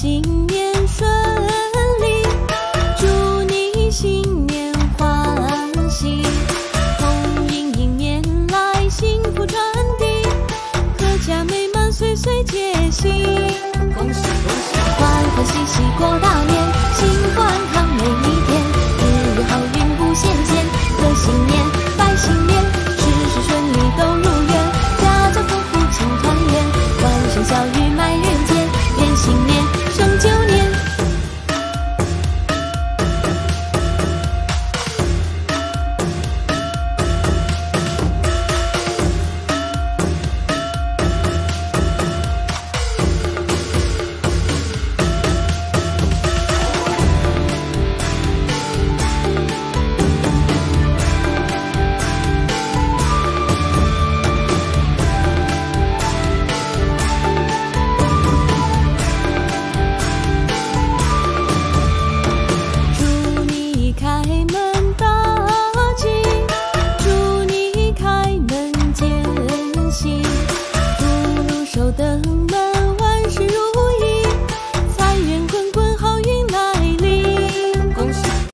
新年顺利，祝你新年欢喜。红红迎年来，幸福传递，阖家美满，岁岁皆喜。恭喜恭喜，欢欢喜喜过大年。